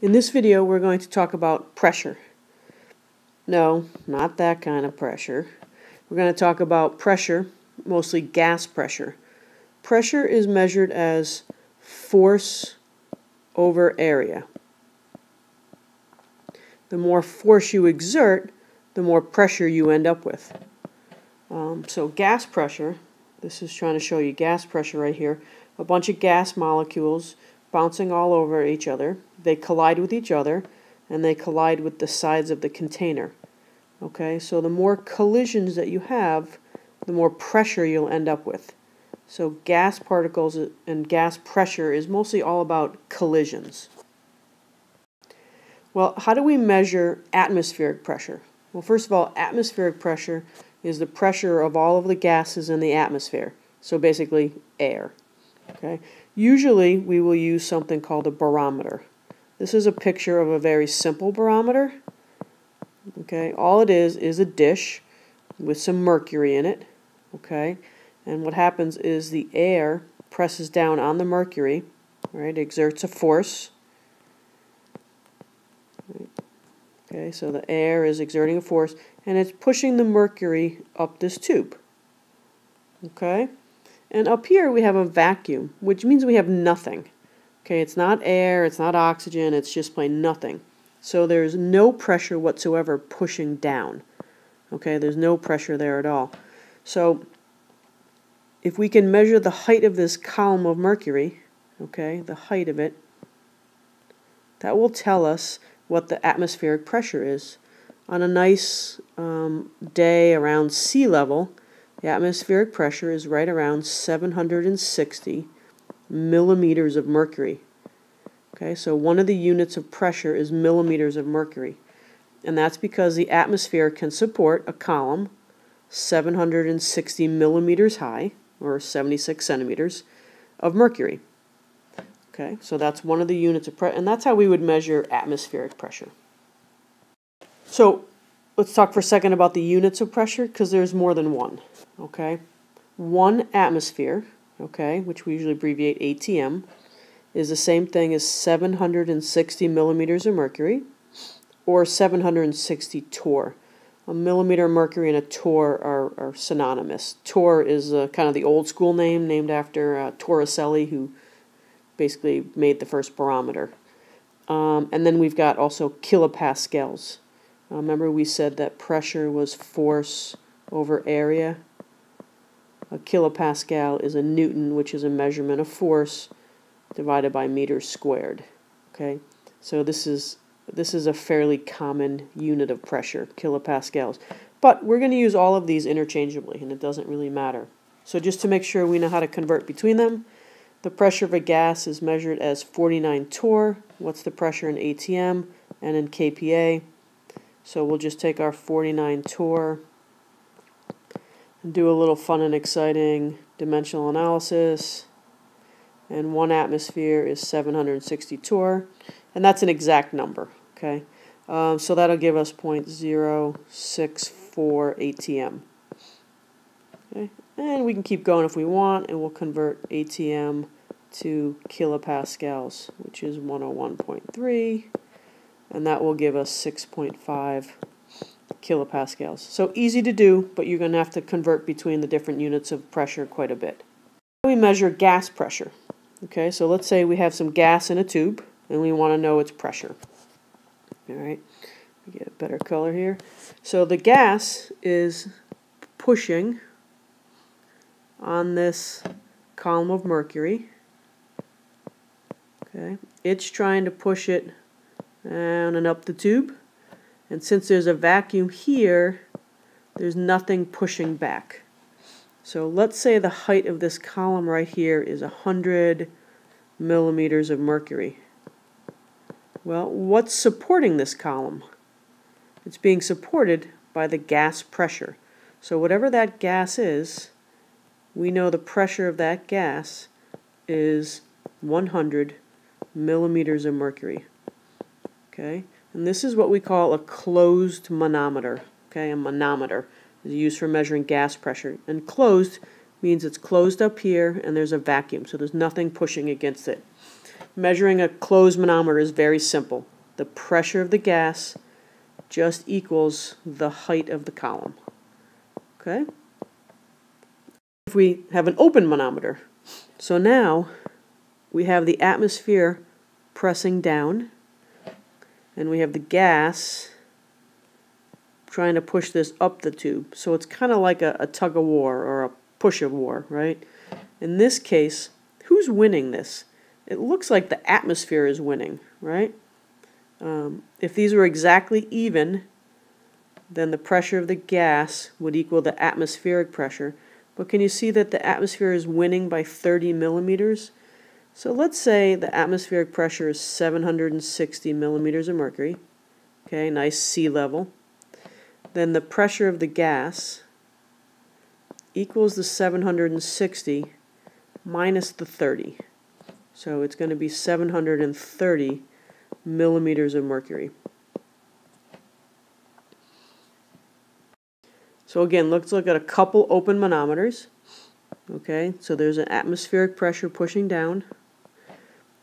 In this video we're going to talk about pressure. No, not that kind of pressure. We're going to talk about pressure, mostly gas pressure. Pressure is measured as force over area. The more force you exert, the more pressure you end up with. Um, so gas pressure, this is trying to show you gas pressure right here, a bunch of gas molecules bouncing all over each other. They collide with each other and they collide with the sides of the container. Okay, so the more collisions that you have, the more pressure you'll end up with. So gas particles and gas pressure is mostly all about collisions. Well, how do we measure atmospheric pressure? Well, first of all, atmospheric pressure is the pressure of all of the gases in the atmosphere. So basically, air. Okay. Usually, we will use something called a barometer. This is a picture of a very simple barometer. Okay, all it is is a dish with some mercury in it. Okay, and what happens is the air presses down on the mercury, right? Exerts a force. Okay, so the air is exerting a force and it's pushing the mercury up this tube. Okay, and up here we have a vacuum, which means we have nothing. Okay, it's not air, it's not oxygen, it's just plain nothing. So there's no pressure whatsoever pushing down. Okay, there's no pressure there at all. So if we can measure the height of this column of mercury, okay, the height of it, that will tell us what the atmospheric pressure is. On a nice um, day around sea level, the atmospheric pressure is right around 760 millimeters of mercury. Okay, so one of the units of pressure is millimeters of mercury. And that's because the atmosphere can support a column 760 millimeters high, or 76 centimeters, of mercury. Okay, so that's one of the units of pressure, and that's how we would measure atmospheric pressure. So let's talk for a second about the units of pressure, because there's more than one. Okay, one atmosphere, okay, which we usually abbreviate ATM, is the same thing as 760 millimeters of mercury, or 760 torr. A millimeter of mercury and a torr are, are synonymous. Torr is uh, kind of the old school name, named after uh, Torricelli, who basically made the first barometer. Um, and then we've got also kilopascals. Uh, remember we said that pressure was force over area? A kilopascal is a newton, which is a measurement of force divided by meters squared. Okay, so this is this is a fairly common unit of pressure, kilopascals. But we're going to use all of these interchangeably, and it doesn't really matter. So just to make sure we know how to convert between them, the pressure of a gas is measured as 49 torr. What's the pressure in ATM and in kPa? So we'll just take our 49 torr and do a little fun and exciting dimensional analysis. And one atmosphere is 760 torr, and that's an exact number. Okay, um, so that'll give us 0.064 ATM. Okay, and we can keep going if we want, and we'll convert ATM to kilopascals, which is 101.3, and that will give us 6.5 kilopascals. So easy to do, but you're going to have to convert between the different units of pressure quite a bit. We measure gas pressure. Okay, so let's say we have some gas in a tube, and we want to know its pressure. All right, get a better color here. So the gas is pushing on this column of mercury. Okay, it's trying to push it Uh, down and up the tube. And since there's a vacuum here, there's nothing pushing back. So let's say the height of this column right here is 100 millimeters of mercury. Well, what's supporting this column? It's being supported by the gas pressure. So whatever that gas is, we know the pressure of that gas is 100 millimeters of mercury. Okay, and this is what we call a closed manometer. Okay, a manometer is used for measuring gas pressure. And closed means it's closed up here and there's a vacuum, so there's nothing pushing against it. Measuring a closed manometer is very simple. The pressure of the gas just equals the height of the column. Okay? If we have an open manometer, so now we have the atmosphere pressing down, and we have the gas trying to push this up the tube. So it's kind of like a, a tug of war or a push of war, right? In this case, who's winning this? It looks like the atmosphere is winning, right? Um, if these were exactly even, then the pressure of the gas would equal the atmospheric pressure. But can you see that the atmosphere is winning by 30 millimeters? So let's say the atmospheric pressure is 760 millimeters of mercury. Okay, nice sea level. Then the pressure of the gas equals the 760 minus the 30. So it's going to be 730 millimeters of mercury. So again, let's look at a couple open manometers. Okay, so there's an atmospheric pressure pushing down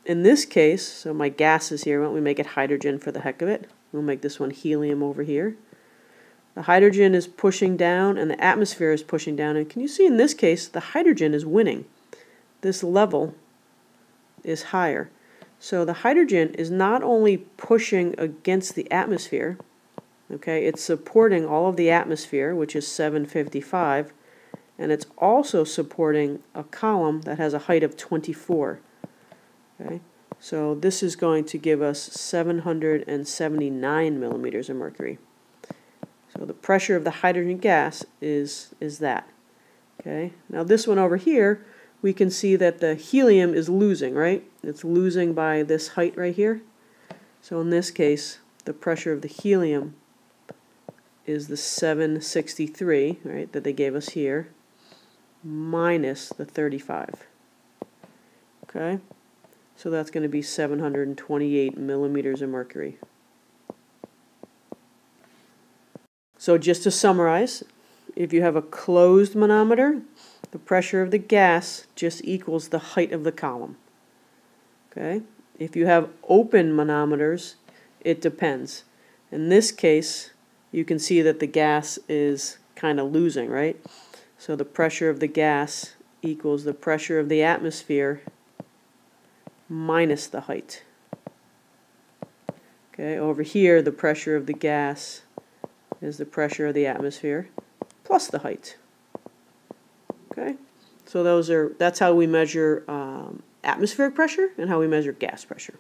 in this case, so my gas is here, why don't we make it hydrogen for the heck of it? We'll make this one helium over here. The hydrogen is pushing down and the atmosphere is pushing down. And can you see in this case, the hydrogen is winning. This level is higher. So the hydrogen is not only pushing against the atmosphere, okay, it's supporting all of the atmosphere, which is 755, and it's also supporting a column that has a height of 24. Okay, so this is going to give us 779 millimeters of mercury. So the pressure of the hydrogen gas is, is that. Okay, now this one over here, we can see that the helium is losing, right? It's losing by this height right here. So in this case, the pressure of the helium is the 763, right, that they gave us here, minus the 35. Okay? So that's going to be 728 millimeters of mercury. So just to summarize, if you have a closed manometer, the pressure of the gas just equals the height of the column. Okay? If you have open manometers, it depends. In this case, you can see that the gas is kind of losing, right? So the pressure of the gas equals the pressure of the atmosphere minus the height. Okay, over here the pressure of the gas is the pressure of the atmosphere plus the height. Okay, so those are that's how we measure um, atmospheric pressure and how we measure gas pressure.